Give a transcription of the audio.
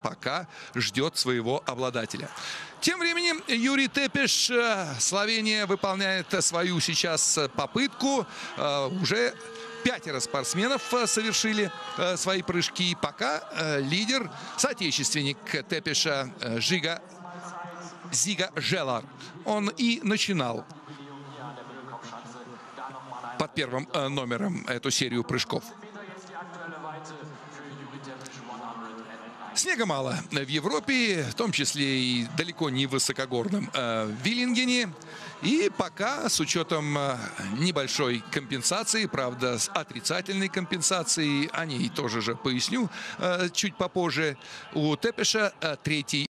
пока ждет своего обладателя. Тем временем Юрий Тепеш, э, Словения выполняет свою сейчас попытку. Э, Уже пятеро спортсменов э, совершили свои прыжки. Пока э, лидер, соотечественник Тепеша Жига Зига Желар. Он и начинал под первым номером эту серию прыжков. Снега мало в Европе, в том числе и далеко не в высокогорном э, Виллингене. И пока, с учетом э, небольшой компенсации, правда, с отрицательной компенсацией, о ней тоже же поясню э, чуть попозже, у Тепеша э, третий